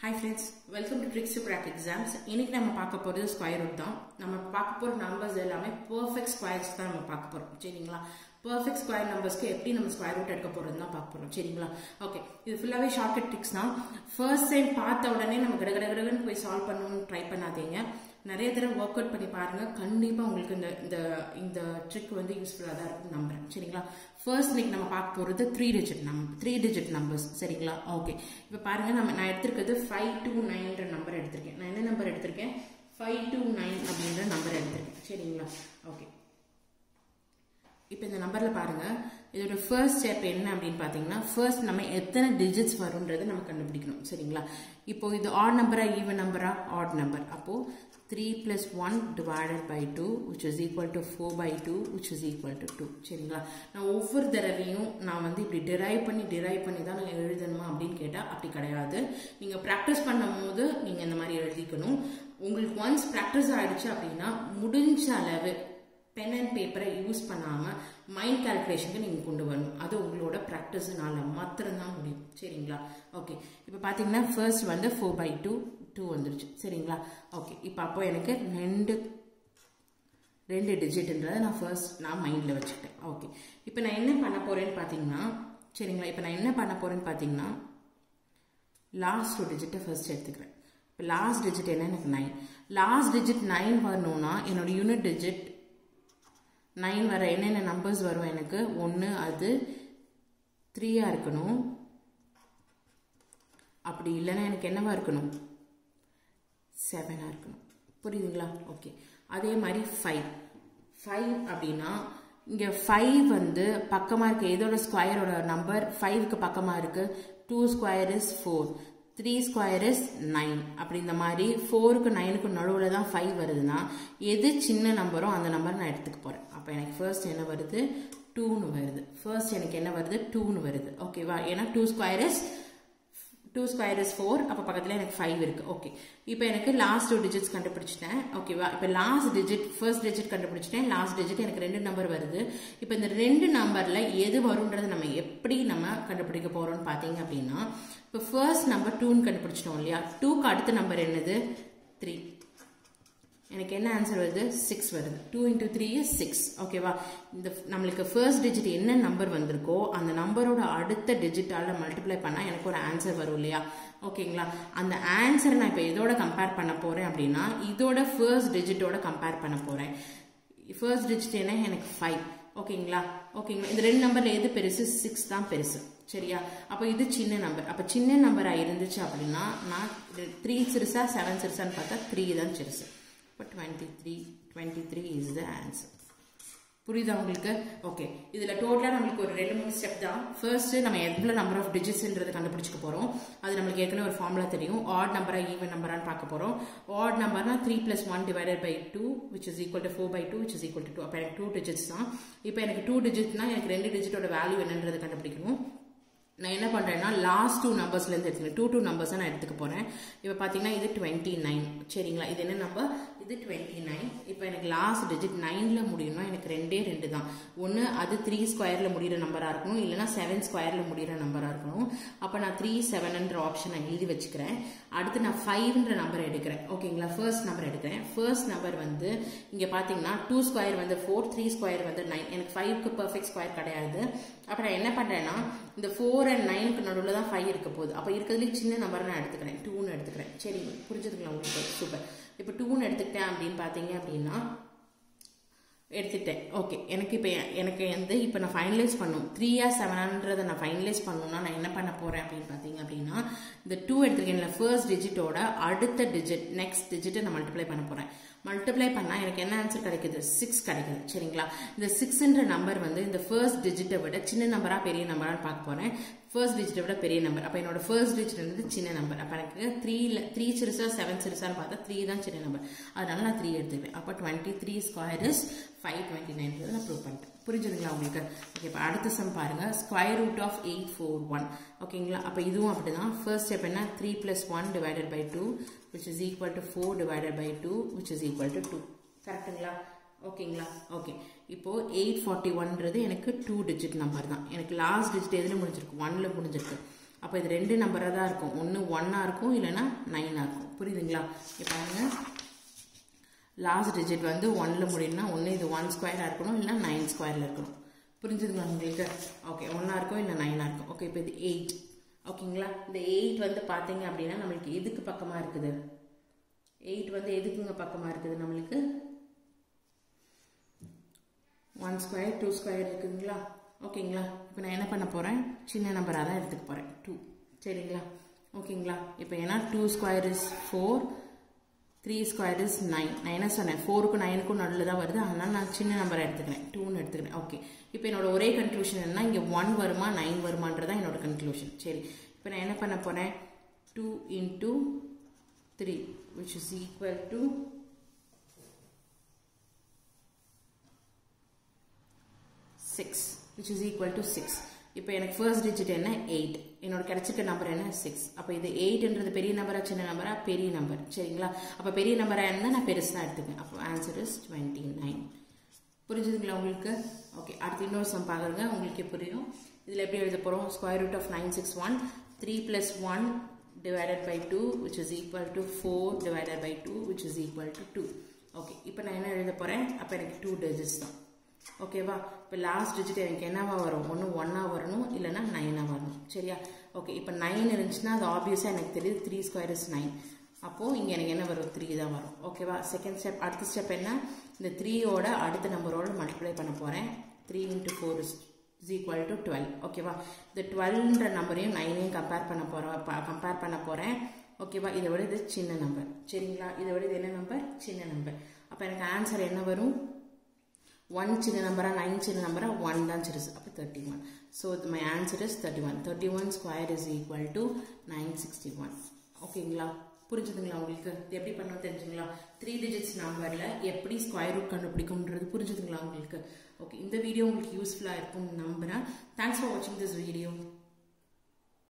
Hi friends welcome to tricks crack exams இன்னைக்கு நம்ம பார்க்க போகிறது ஸ்கொயர் ரூட் தான். நம்ம பார்க்க போகிற நம்பர்ஸ் எல்லாமே பர்ஃபெக்ட் ஸ்கொயர்ஸ் தான் நம்ம பார்க்க போகிறோம் சரிங்களா? பர்ஃபெக்ட் ஸ்கொயர் நம்பர்ஸ்க்கு எப்படி நம்ம ஸ்கொயர் ரூட் எடுக்க போகிறது தான் பார்க்க போகிறோம் சரிங்களா? ஓகே இது ஃபுல்லாகவே ஷார்ட்கட் ட்ரிக்ஸ் தான். ஃபர்ஸ்ட் டைம் பார்த்த உடனே நம்ம கட போய் சால்வ் பண்ணணும்னு ட்ரை பண்ணாதீங்க. நிறைய தடவை ஒர்க் அவுட் பண்ணி பாருங்கள் கண்டிப்பாக உங்களுக்கு இந்த இந்த இந்த ட்ரிக் வந்து யூஸ்ஃபுல்லாக தான் இருக்கும் நம்புறேன். சரிங்களா? ஃபர்ஸ்ட் இன்னைக்கு நம்ம பார்க்க போகிறது three digit number three digit numbers சரிங்களா? ஓகே இப்போ பாருங்கள் நம்ம நான் எடுத்திருக்கிறது ஃபைவ் டூ நைன்ற நம்பர் எடுத்திருக்கேன். நான் என்ன நம்பர் எடுத்திருக்கேன்? ஃபைவ் டூ நைன் அப்படின்ற நம்பர் எடுத்திருக்கேன். சரிங்களா? ஓகே இப்போ இந்த நம்பரில் பாருங்கள் இதோட ஃபர்ஸ்ட் ஸ்டெப் என்ன அப்படின்னு பார்த்தீங்கன்னா ஃபர்ஸ்ட் நம்ம எத்தனை டிஜிட்ஸ் வரும்ன்றதை நம்ம கண்டுபிடிக்கணும். சரிங்களா? இப்போ இது ஆட் நம்பரா ஈவன் நம்பரா ஆட் நம்பர் அப்போது three plus one divided by two which is equal to four by two which is equal to two சரிங்களா? நான் ஒவ்வொரு தடவையும் நான் வந்து இப்படி டிரைவ் பண்ணி டிரைவ் பண்ணி தான் நான் எழுதணுமா அப்படின்னு கேட்டால் அப்படி கிடையாது. நீங்கள் ப்ராக்டிஸ் பண்ணும் போது நீங்கள் இந்த மாதிரி எழுதிக்கணும். உங்களுக்கு ஒன்ஸ் ப்ராக்டிஸ் ஆகிடுச்சு அப்படின்னா முடிஞ்ச அளவு பென் அண்ட் பேப்பரை யூஸ் பண்ணாமல் மைண்ட் கால்குலேஷனுக்கு நீங்கள் கொண்டு வரணும். அது உங்களோட ப்ராக்டிஸ்னால மாத்திரம்தான் முடியும். சரிங்களா? ஓகே இப்போ பார்த்தீங்கன்னா ஃபர்ஸ்ட் வந்து ஃபோர் பை டூ டூ வந்துருச்சு. சரிங்களா? ஓகே இப்போ அப்போ எனக்கு ரெண்டு ரெண்டு டிஜிட்ன்றதை நான் ஃபர்ஸ்ட் நான் மைண்டில் வச்சுக்கிட்டேன். ஓகே இப்போ நான் என்ன பண்ண போகிறேன்னு பார்த்தீங்கன்னா சரிங்களா? இப்போ நான் என்ன பண்ண போகிறேன்னு பார்த்தீங்கன்னா லாஸ்ட் ஒரு டிஜிட்டை ஃபர்ஸ்ட் எடுத்துக்கிறேன். இப்போ லாஸ்ட் டிஜிட் என்ன? எனக்கு நைன் லாஸ்ட் டிஜிட் நைன் வரணும்னா என்னோட யூனிட் டிஜிட் நைன் வர என்னென்ன நம்பர்ஸ் வரும் எனக்கு? ஒன்று அது த்ரீயாக இருக்கணும். அப்படி இல்லைன்னா எனக்கு என்னவா இருக்கணும்? செவனாக இருக்கணும். புரியுதுங்களா? ஓகே அதே மாதிரி ஃபைவ் ஃபைவ் அப்படின்னா இங்கே ஃபைவ் வந்து பக்கமாக இருக்குது எதோட ஸ்கொயரோட நம்பர் ஃபைவ்க்கு பக்கமாக இருக்குது two square is four three square is nine அப்படி இந்த மாதிரி ஃபோருக்கு நைனுக்கு நடுவில் தான் ஃபைவ் வருதுன்னா எது சின்ன நம்பரோ அந்த நம்பர் நான் எடுத்துக்க போகிறேன் அப்போ எனக்கு ஃபர்ஸ்ட் என்ன வருது? டூன்னு வருது. ஃபர்ஸ்ட் எனக்கு என்ன வருது? டூன்னு வருது. ஓகேவா ஏன்னா two square is two square is four அப்போ பக்கத்தில் எனக்கு ஃபைவ் இருக்குது ஓகே இப்போ எனக்கு லாஸ்ட் டூ டிஜிட்ஸ் கண்டுபிடிச்சிட்டேன். ஓகேவா இப்போ லாஸ்ட் டிஜிட் ஃபர்ஸ்ட் டிஜிட் கண்டுபிடிச்சிட்டேன். லாஸ்ட் டிஜிட் எனக்கு ரெண்டு நம்பர் வருது. இப்போ இந்த ரெண்டு நம்பரில் எது வரும்ன்றதை நம்ம எப்படி நம்ம கண்டுபிடிக்க போகிறோம்னு பார்த்தீங்க அப்படின்னா இப்போ ஃபர்ஸ்ட் நம்பர் டூன்னு கண்டுபிடிச்சிட்டோம் இல்லையா? டூக்கு அடுத்த நம்பர் என்னது? த்ரீ எனக்கு என்ன ஆன்சர் வருது? சிக்ஸ் வருது. Two into three is six ஓகேவா இந்த நம்மளுக்கு ஃபர்ஸ்ட் டிஜிட் என்ன நம்பர் வந்திருக்கோ அந்த நம்பரோட அடுத்த டிஜிட்டால் மல்டிப்ளை பண்ணால் எனக்கு ஒரு ஆன்சர் வரும் இல்லையா? ஓகேங்களா அந்த ஆன்சரை நான் இப்போ இதோட கம்பேர் பண்ண போகிறேன் அப்படின்னா இதோட ஃபர்ஸ்ட் டிஜிட்டோட கம்பேர் பண்ண போகிறேன் ஃபர்ஸ்ட் டிஜிட் என்ன? எனக்கு ஃபைவ் ஓகேங்களா ஓகேங்களா இந்த ரெண்டு நம்பரில் எது பெருசு? சிக்ஸ் தான் பெருசு. சரியா? அப்போ இது சின்ன நம்பர் அப்போ சின்ன நம்பராக இருந்துச்சு அப்படின்னா நான் த்ரீ சிறுசா செவன் சிறுசான்னு பார்த்தா த்ரீ தான் சிறுசு. இப்போ twenty three twenty three is the answer புரியுதா உங்களுக்கு? ஓகே இதில் டோட்டலாக நம்மளுக்கு ஒரு ரெண்டு மூணு ஸ்டெப் தான். ஃபர்ஸ்ட்டு நம்ம எவ்வளோ நம்பர் ஆஃப் டிஜிட்ஸ்ன்றது கண்டுபிடிச்சிக்க போகிறோம் அது நம்மளுக்கு ஏற்கனவே ஒரு ஃபார்முலா தெரியும். ஆட் நம்பரா ஈவன் நம்பரான்னு பார்க்க போகிறோம் odd நம்பர்னா three plus one divided by two which is equal to four by two which is equal to two அப்போ எனக்கு டூ டிஜிட்ஸ் தான். இப்போ எனக்கு டூ டிஜிட்னா எனக்கு ரெண்டு டிஜிட்டோட வேல்யூ என்னன்றது கண்டுபிடிக்கணும். நான் என்ன பண்ணுறேன்னா லாஸ்ட் டூ நம்பர்ஸ்லேருந்து எடுத்துக்கிறேன் டூ டூ நம்பர்ஸை நான் எடுத்துக்க போகிறேன் இப்போ பார்த்தீங்கன்னா இது டுவெண்ட்டி நைன் சரிங்களா? இது என்ன நம்பர் இது டுவெண்ட்டி நைன் இப்போ எனக்கு லாஸ்ட் டிஜிட் நைனில் முடியணும்னா எனக்கு ரெண்டே ரெண்டு தான். ஒன்று அது த்ரீ ஸ்கொயரில் முடிகிற நம்பராக இருக்கணும். இல்லைனா செவன் ஸ்கொயரில் முடிகிற நம்பராக இருக்கணும். அப்போ நான் த்ரீ செவன்ன்ற ஆப்ஷன் நான் எழுதி வச்சுக்கிறேன். அடுத்து நான் ஃபைவ்ன்ற நம்பர் எடுக்கிறேன். ஓகேங்களா ஃபர்ஸ்ட் நம்பர் எடுக்கிறேன். ஃபர்ஸ்ட் நம்பர் வந்து இங்கே பார்த்தீங்கன்னா டூ ஸ்கொயர் வந்து ஃபோர் த்ரீ ஸ்கொயர் வந்து நைன் எனக்கு ஃபைவ்க்கு பர்ஃபெக்ட் ஸ்கொயர் கிடையாது. அப்போ நான் என்ன பண்ணுறேன்னா இந்த ஃபோர் அண்ட் நைனுக்கு நடுவில் தான் ஃபைவ் இருக்க போகுது. அப்போ இருக்கிறதுலேயும் சின்ன நம்பர் நான் எடுத்துக்கிறேன். டூன்னு எடுத்துக்கிறேன். சரி புரிஞ்சுதுங்களா உங்களுக்கு? சூப்பர் இப்போ டூன்னு எடுத்துக்கிட்டேன் அப்படின்னு பார்த்தீங்க அப்படின்னா எடுத்துட்டேன் ஓகே எனக்கு இப்போ எனக்கு வந்து இப்போ நான் ஃபைனலைஸ் பண்ணும். ஆர் செவனான்றதை நான் ஃபைனலைஸ் பண்ணணும்னா நான் என்ன பண்ண போகிறேன் அப்படின்னு பார்த்தீங்க அப்படின்னா இந்த டூ எடுத்துருக்கேன்ல ஃபர்ஸ்ட் டிஜிட்டோட அடுத்த டிஜிட் நெக்ஸ்ட் டிஜிட்டை நான் மல்டிப்ளை பண்ண போகிறேன் மல்டிப்ளை பண்ணால் எனக்கு என்ன ஆன்சர் கிடைக்குது? சிக்ஸ் கிடைக்குது சரிங்களா? இந்த சிக்ஸ்ன்ற நம்பர் வந்து இந்த ஃபர்ஸ்ட் டிஜிட்டை விட சின்ன நம்பராக பெரிய நம்பரான்னு பார்க்க போகிறேன் ஃபர்ஸ்ட் டிஜிட்டை விட பெரிய நம்பர் அப்போ என்னோட ஃபர்ஸ்ட் டிஜிட் வந்து சின்ன நம்பர் அப்போ எனக்கு த்ரீல த்ரீ சிறுசா செவன் சிறுசான்னு பார்த்தா த்ரீ தான் சின்ன நம்பர் அதனால நான் த்ரீ எடுத்துப்பேன். அப்போ twenty three square is five twenty nine நான் ப்ரூவ் பண்ணிட்டேன். புரிஞ்சுதுங்களா உங்களுக்கு? ஓகே இப்போ அடுத்த சம் பாருங்கள் square root of eight four one ஓகேங்களா அப்போ இதுவும் அப்படி தான் ஃபர்ஸ்ட் ஸ்டெப் என்ன? Three plus one divided by two which is equal to four divided by two which is equal to two கரெக்டுங்களா ஓகேங்களா? ஓகே. இப்போ எயிட் ஃபார்ட்டி ஒன்றது எனக்கு டூ டிஜிட் நம்பர் தான். எனக்கு லாஸ்ட் டிஜிட் எதில் முடிஞ்சிருக்கு? ஒன்ல முடிஞ்சிருக்கு. அப்போ இது ரெண்டு நம்பராக தான் இருக்கும். ஒன்று ஒன்னாக இருக்கும் இல்லைன்னா நைனாக இருக்கும். புரியுதுங்களா? இப்போ பாருங்க. லாஸ்ட் டிஜிட் வந்து ஒன்னில் முடியும்னா ஒன்று இது ஒன் ஸ்கொயராக இருக்கணும் இல்லைனா நைன் ஸ்கொயரில் இருக்கணும். புரிஞ்சுதுங்களா உங்களுக்கு? ஓகே ஒன்றா இருக்கும் இல்லை நைனாக இருக்கும் ஓகே இப்போ இது எயிட் ஓகேங்களா? இந்த எயிட் வந்து பார்த்தீங்க அப்படின்னா நம்மளுக்கு எதுக்கு பக்கமாக இருக்குது? எயிட் வந்து எதுக்குங்க பக்கமாக இருக்குது நம்மளுக்கு? ஒன் ஸ்கொயர் டூ ஸ்கொயர் இருக்குதுங்களா ஓகேங்களா? இப்போ நான் என்ன பண்ண போகிறேன் சின்ன நம்பராக தான் எடுத்துக்க போகிறேன் டூ சரிங்களா? ஓகேங்களா? இப்போ ஏன்னா two square is four three square is nine நான் என்ன சொன்னேன்? ஃபோருக்கும் நைனுக்கும் நடுவில் தான் வருது. அதனால் நான் சின்ன நம்பரை எடுத்துக்கிறேன். டூன்னு எடுத்துக்கிறேன். ஓகே இப்போ என்னோட ஒரே கன்க்ளூஷன் என்ன இங்கே ஒன் வருமா நைன் வருமான்றதான் என்னோட கன்க்ளூஷன் சரி. இப்போ நான் என்ன பண்ண போகிறேன் two into three which is equal to six which is equal to six இப்போ எனக்கு ஃபர்ஸ்ட் டிஜிட் என்ன? எயிட் என்னோட கிடைச்சிருக்க நம்பர் என்ன? சிக்ஸ் அப்போ இது எயிட்ன்றது பெரிய நம்பரா சின்ன நம்பரா பெரிய நம்பர் சரிங்களா? அப்போ பெரிய நம்பராக இருந்தால் நான் பெருசாக தான் எடுத்துக்கேன் அப்போ ஆன்சர் இஸ் டுவெண்ட்டி நைன் புரிஞ்சுதுங்களா உங்களுக்கு? ஓகே அடுத்து இன்னொரு சம் பார்க்குறங்க உங்களுக்கு புரியும். இதில் எப்படி எழுத போகிறோம் square root of nine six one three plus one divided by 2 which is equal to 4 divided by 2 which is equal to 2 okay இப்போ நான் என்ன எழுத போகிறேன் அப்போ எனக்கு டூ டிஜிட்ஸ் தான். ஓகேவா இப்போ லாஸ்ட் டிஜிட் எனக்கு என்னவா வரும்? ஒன்று ஒன்னாக வரணும் இல்லைன்னா நைனாக வரணும். சரியா? ஓகே இப்போ நைன் இருந்துச்சுன்னா அது ஆப்வியஸாக எனக்கு தெரியுது. த்ரீ ஸ்கொயர் இஸ் நைன் அப்போது இங்கே எனக்கு என்ன வரும்? த்ரீ தான் வரும். ஓகேவா செகண்ட் ஸ்டெப் அடுத்த ஸ்டெப் என்ன? இந்த த்ரீயோட அடுத்த நம்பரோட மல்டிப்ளை பண்ண போகிறேன் three into four is is equal to twelve ஓகேவா இந்த டுவெல்ன்ற நம்பரையும் நைனையும் கம்பேர் பண்ண போகிறோம் கம்பேர் பண்ண போகிறேன் ஓகேவா இதை விட இது சின்ன நம்பர் சரிங்களா? இதை விட இது என்ன நம்பர் சின்ன நம்பர் அப்போ எனக்கு ஆன்சர் என்ன வரும்? ஒன் சின்ன நம்பரா நைன் சின்ன நம்பரா ஒன் தான் சிறுசு. அப்போ thirty one so my answer is thirty one thirty one square is equal to nine sixty one ஓகேங்களா புரிஞ்சுதுங்களா உங்களுக்கு? இது எப்படி பண்ணணும் தெரிஞ்சுங்களா த்ரீ டிஜிட்ஸ் நம்பரில் எப்படி ஸ்கொயர் ரூட் கண்டுபிடிக்கும்ன்றது புரிஞ்சுதுங்களா உங்களுக்கு? ஓகே இந்த வீடியோ உங்களுக்கு யூஸ்ஃபுல்லாக இருக்கும்னு நம்புகிறேன் தேங்க்ஸ் ஃபார் வாட்சிங் திஸ் வீடியோ